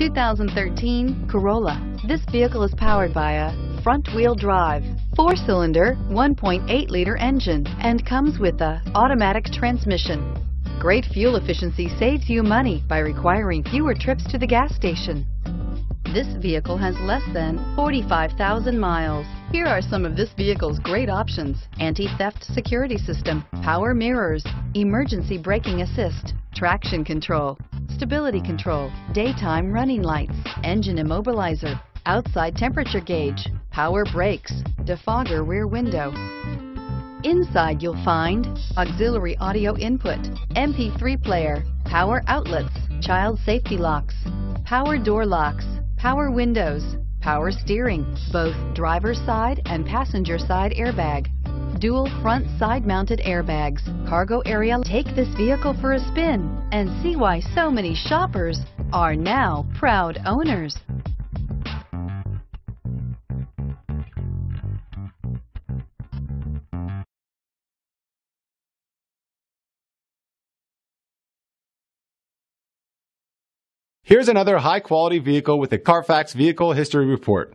2013 Corolla. This vehicle is powered by a front-wheel drive, four-cylinder, 1.8-liter engine, and comes with a automatic transmission. Great fuel efficiency saves you money by requiring fewer trips to the gas station. This vehicle has less than 45,000 miles. Here are some of this vehicle's great options. Anti-theft security system, power mirrors, emergency braking assist, traction control, stability control, daytime running lights, engine immobilizer, outside temperature gauge, power brakes, defogger rear window. Inside you'll find auxiliary audio input, MP3 player, power outlets, child safety locks, power door locks, power windows, power steering, both driver's side and passenger side airbag, dual front side mounted airbags, cargo area. Take this vehicle for a spin and see why so many shoppers are now proud owners. Here's another high-quality vehicle with a Carfax Vehicle History Report.